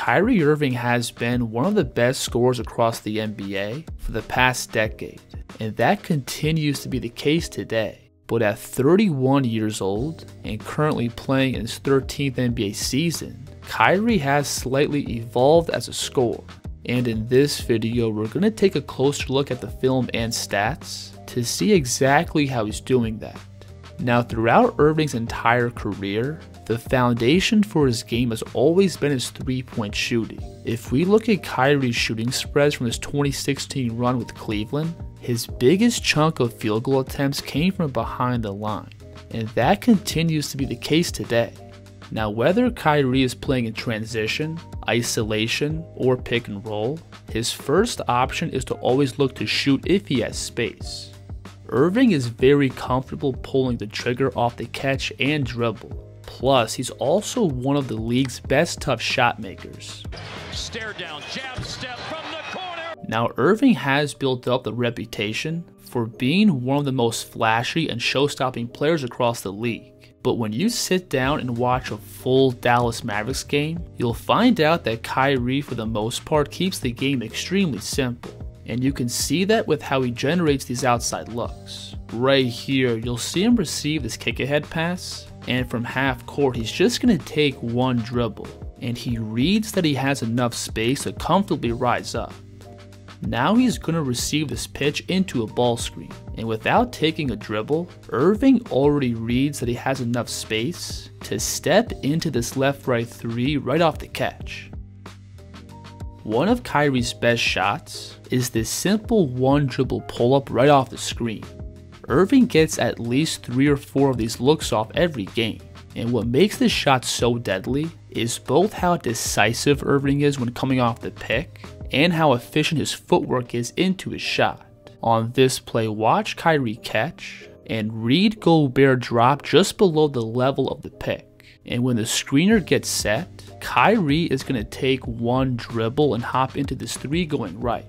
Kyrie Irving has been one of the best scorers across the NBA for the past decade, and that continues to be the case today. But at 31 years old and currently playing in his 13th NBA season, Kyrie has slightly evolved as a scorer. And in this video, we're going to take a closer look at the film and stats to see exactly how he's doing that. Now, throughout Irving's entire career, the foundation for his game has always been his three point shooting. If we look at Kyrie's shooting spreads from his 2016 run with Cleveland, his biggest chunk of field goal attempts came from behind the line, and that continues to be the case today. Now, whether Kyrie is playing in transition, isolation, or pick and roll, his first option is to always look to shoot if he has space. Irving is very comfortable pulling the trigger off the catch and dribble. Plus, he's also one of the league's best tough shot makers. Stare down, jab step from the corner. Now, Irving has built up the reputation for being one of the most flashy and show-stopping players across the league. But when you sit down and watch a full Dallas Mavericks game, you'll find out that Kyrie for the most part keeps the game extremely simple and you can see that with how he generates these outside looks. Right here, you'll see him receive this kick ahead pass, and from half court, he's just going to take one dribble, and he reads that he has enough space to comfortably rise up. Now he's going to receive this pitch into a ball screen, and without taking a dribble, Irving already reads that he has enough space to step into this left-right 3 right off the catch. One of Kyrie's best shots is this simple one dribble pull up right off the screen. Irving gets at least 3 or 4 of these looks off every game, and what makes this shot so deadly is both how decisive Irving is when coming off the pick and how efficient his footwork is into his shot. On this play, watch Kyrie catch and read Gobert drop just below the level of the pick. And when the screener gets set, Kyrie is going to take one dribble and hop into this three going right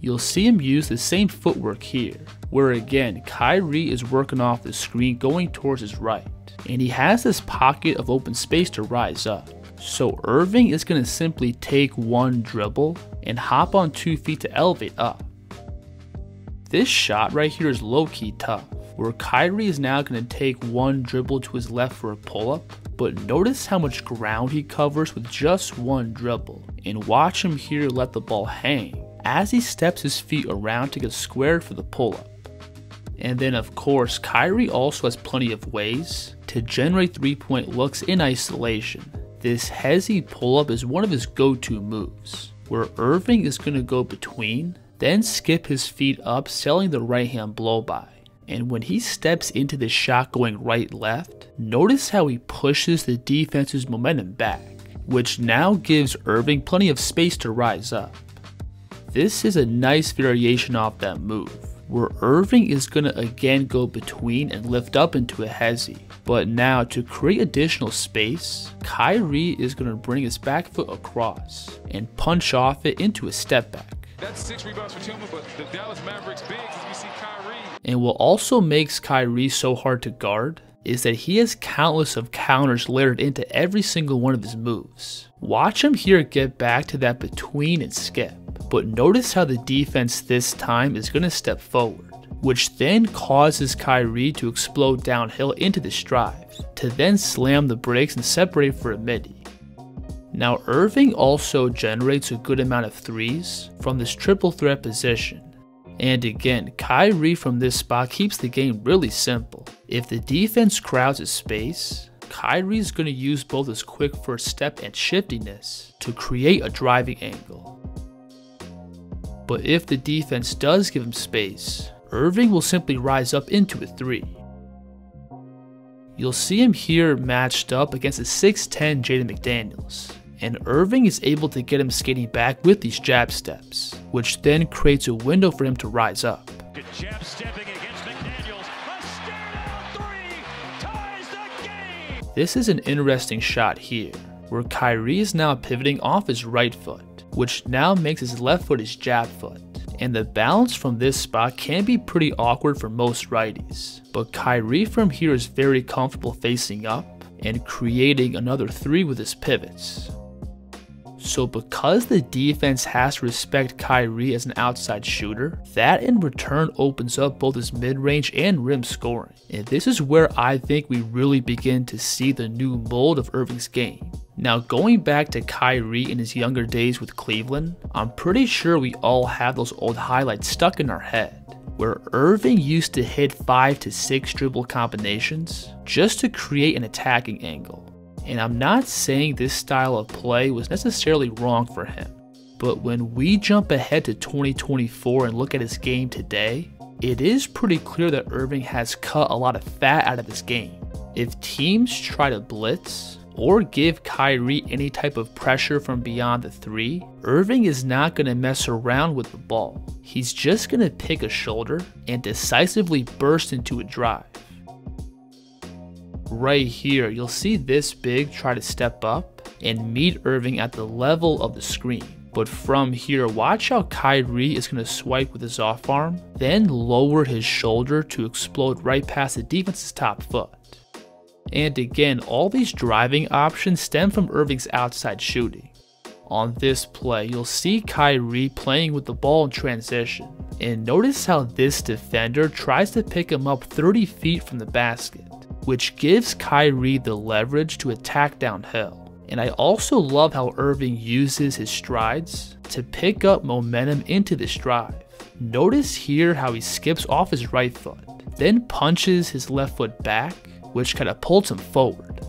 you'll see him use the same footwork here, where again, Kyrie is working off the screen going towards his right, and he has this pocket of open space to rise up. So Irving is going to simply take one dribble and hop on two feet to elevate up. This shot right here is low-key tough, where Kyrie is now going to take one dribble to his left for a pull-up, but notice how much ground he covers with just one dribble, and watch him here let the ball hang as he steps his feet around to get squared for the pull-up. And then of course, Kyrie also has plenty of ways to generate three-point looks in isolation. This hezzy pull-up is one of his go-to moves, where Irving is going to go between, then skip his feet up selling the right hand blow by. And when he steps into the shot going right left, notice how he pushes the defense's momentum back, which now gives Irving plenty of space to rise up. This is a nice variation off that move, where Irving is going to again go between and lift up into a hezzy. But now to create additional space, Kyrie is going to bring his back foot across and punch off it into a step back. That's six rebounds for Tillman, but the Dallas Mavericks big as we see Kyrie. And what also makes Kyrie so hard to guard is that he has countless of counters layered into every single one of his moves. Watch him here get back to that between and skip. But notice how the defense this time is going to step forward, which then causes Kyrie to explode downhill into the drive, to then slam the brakes and separate for a midi. Now Irving also generates a good amount of threes from this triple threat position. And again, Kyrie from this spot keeps the game really simple. If the defense crowds his space, Kyrie is going to use both his quick first step and shiftiness to create a driving angle. But if the defense does give him space, Irving will simply rise up into a 3. You'll see him here matched up against a 6'10 Jaden McDaniels, and Irving is able to get him skating back with these jab steps, which then creates a window for him to rise up. This is an interesting shot here, where Kyrie is now pivoting off his right foot, which now makes his left foot his jab foot. And the balance from this spot can be pretty awkward for most righties, but Kyrie from here is very comfortable facing up and creating another 3 with his pivots. So because the defense has to respect Kyrie as an outside shooter, that in return opens up both his mid-range and rim scoring. And this is where I think we really begin to see the new mold of Irving's game. Now going back to Kyrie in his younger days with Cleveland, I'm pretty sure we all have those old highlights stuck in our head where Irving used to hit 5 to 6 dribble combinations just to create an attacking angle. And I'm not saying this style of play was necessarily wrong for him, but when we jump ahead to 2024 and look at his game today, it is pretty clear that Irving has cut a lot of fat out of his game. If teams try to blitz, or give Kyrie any type of pressure from beyond the three, Irving is not going to mess around with the ball. He's just going to pick a shoulder and decisively burst into a drive right here, you'll see this big try to step up and meet Irving at the level of the screen. But from here, watch how Kyrie is going to swipe with his off arm, then lower his shoulder to explode right past the defense's top foot. And again, all these driving options stem from Irving's outside shooting. On this play, you'll see Kyrie playing with the ball in transition. And notice how this defender tries to pick him up 30 feet from the basket which gives Kyrie the leverage to attack downhill. And I also love how Irving uses his strides to pick up momentum into this drive. Notice here how he skips off his right foot, then punches his left foot back, which kind of catapults him forward.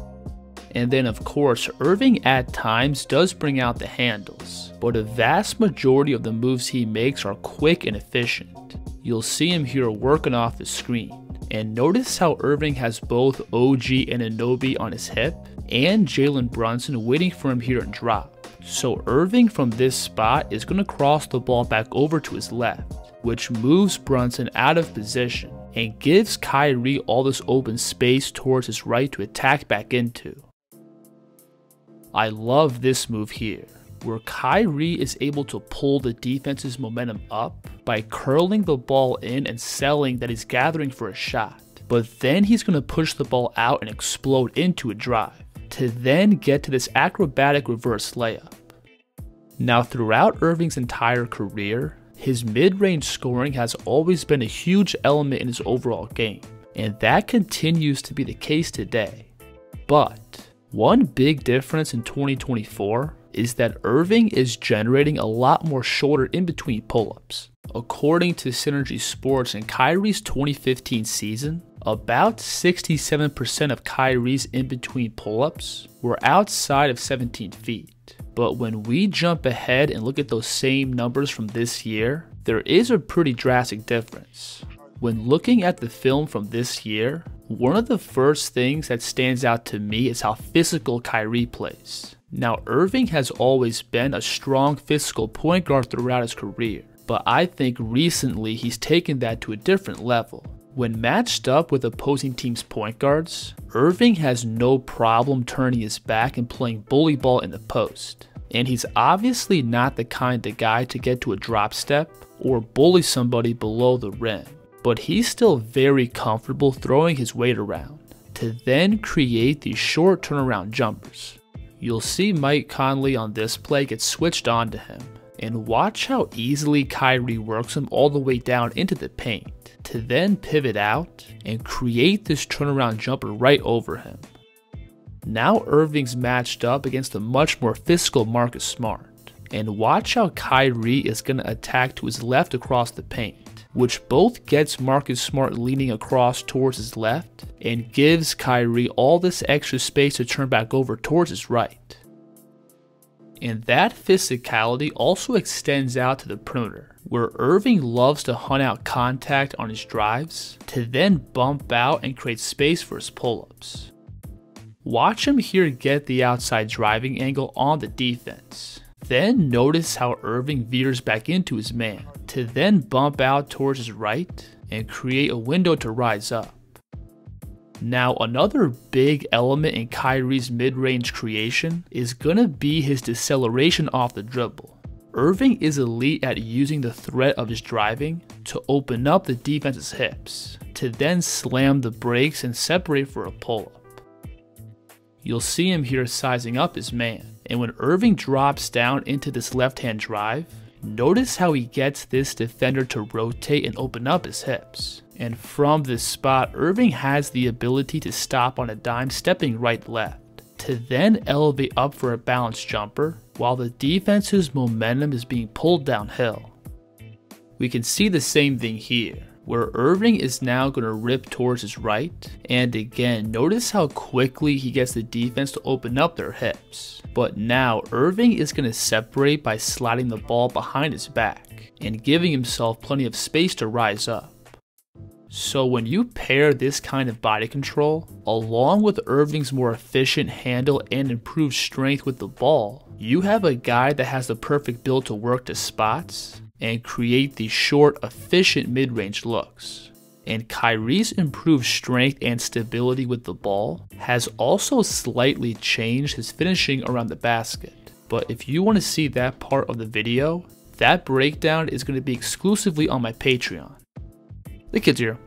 And then of course, Irving at times does bring out the handles, but a vast majority of the moves he makes are quick and efficient. You'll see him here working off the screen, and notice how Irving has both OG Anunoby on his hip and Jalen Brunson waiting for him here and drop. So Irving from this spot is going to cross the ball back over to his left, which moves Brunson out of position and gives Kyrie all this open space towards his right to attack back into. I love this move here where Kyrie is able to pull the defense's momentum up by curling the ball in and selling that he's gathering for a shot. But then he's going to push the ball out and explode into a drive to then get to this acrobatic reverse layup. Now, throughout Irving's entire career, his mid range scoring has always been a huge element in his overall game, and that continues to be the case today. But one big difference in 2024 is that Irving is generating a lot more shoulder in between pull ups. According to Synergy Sports in Kyrie's 2015 season, about 67% of Kyrie's in between pull ups were outside of 17 feet. But when we jump ahead and look at those same numbers from this year, there is a pretty drastic difference. When looking at the film from this year, one of the first things that stands out to me is how physical Kyrie plays. Now, Irving has always been a strong physical point guard throughout his career, but I think recently he's taken that to a different level. When matched up with opposing teams' point guards, Irving has no problem turning his back and playing bully ball in the post. And he's obviously not the kind of guy to get to a drop step or bully somebody below the rim, but he's still very comfortable throwing his weight around to then create these short turnaround jumpers. You'll see Mike Conley on this play get switched on to him, and watch how easily Kyrie works him all the way down into the paint, to then pivot out and create this turnaround jumper right over him. Now Irving's matched up against a much more physical Marcus Smart, and watch how Kyrie is going to attack to his left across the paint which both gets Marcus Smart leaning across towards his left and gives Kyrie all this extra space to turn back over towards his right. And that physicality also extends out to the perimeter, where Irving loves to hunt out contact on his drives to then bump out and create space for his pull ups. Watch him here get the outside driving angle on the defense. Then notice how Irving veers back into his man to then bump out towards his right and create a window to rise up. Now, another big element in Kyrie's mid range creation is gonna be his deceleration off the dribble. Irving is elite at using the threat of his driving to open up the defense's hips, to then slam the brakes and separate for a pull up. You'll see him here sizing up his man. And when Irving drops down into this left hand drive, notice how he gets this defender to rotate and open up his hips. And from this spot, Irving has the ability to stop on a dime stepping right left, to then elevate up for a balance jumper, while the defense's momentum is being pulled downhill. We can see the same thing here, where Irving is now going to rip towards his right, and again, notice how quickly he gets the defense to open up their hips. But now, Irving is going to separate by sliding the ball behind his back, and giving himself plenty of space to rise up. So when you pair this kind of body control, along with Irving's more efficient handle and improved strength with the ball, you have a guy that has the perfect build to work to spots and create these short, efficient mid-range looks. And Kyrie's improved strength and stability with the ball has also slightly changed his finishing around the basket. But if you want to see that part of the video, that breakdown is going to be exclusively on my Patreon. The kids here.